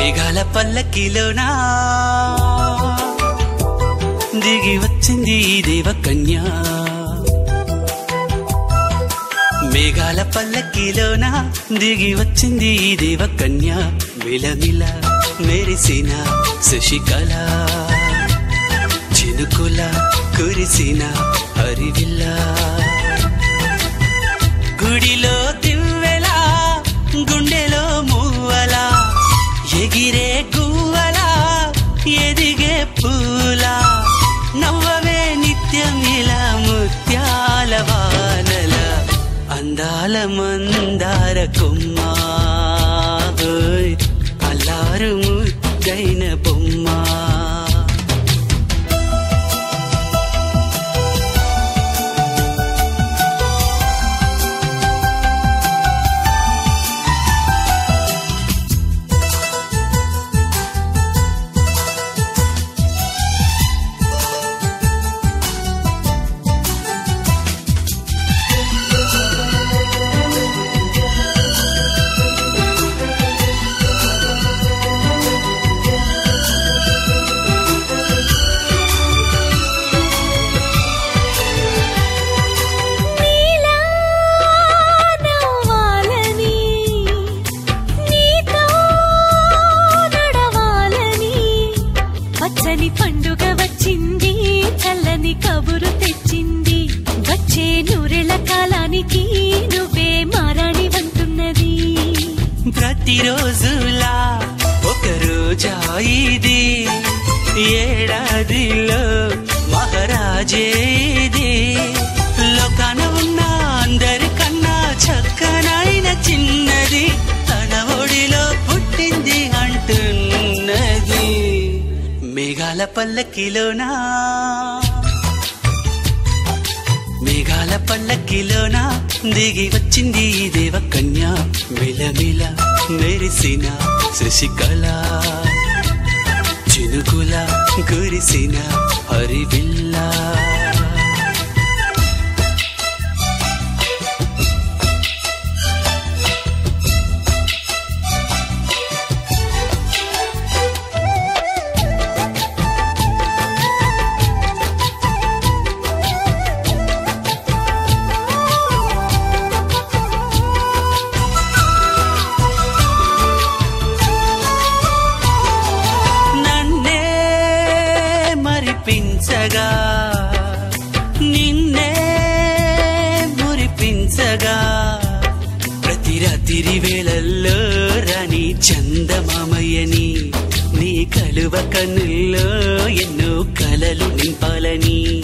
మేఘాల పల్లకిలోనా? దిగి వచ్చింది ఈ దేవకన్య. మేఘాల పల్లకిలోన? దిగి వచ్చింది ఈ దేవకన్య. మిలమిల మెరిసిన శశికళ. చినుకుల కురిసిన హరివిల్ల. గుడిలో తివ్వెలా గుండెలో మువ్వలా. ಎದಿಗೆ ಕೂವಲ ಎದಿಗೆ ಪೂಲ ನವ್ವವೇ ನಿತ್ಯ ನೀಲ ಮುತ್ಯಾಲವಾನಲ ಅಂದಾಲ ಮಂದಾರ ಕೊಮ್ಮ ಅಲ್ಲಾರು ಮುದ್ದೈನ ಬೊಮ್ಮ చల్లని పండుగ వచ్చింది చల్లని కబురు తెచ్చింది. వచ్చే నూరెల కాలానికి నువ్వే మారాణి అంటున్నది. ప్రతిరోజులా ఒక రోజా ఇది? ఏడాదిలో మహారాజే మేఘాల పల్లకిలోనా మేఘాల పల్లకిలోనా దిగి వచ్చింది దేవ దేవకన్య. మిలమిల మెరిసిన శశికళ. చినుకుల కురిసిన హరివిల్ల. అర్పించగా నిన్నే మురిపించగా. ప్రతి రాత్రి వేళల్లో రాణి చందమామయ్యని నీ కలువ కన్నుల్లో ఎన్నో కలలు నింపాలని.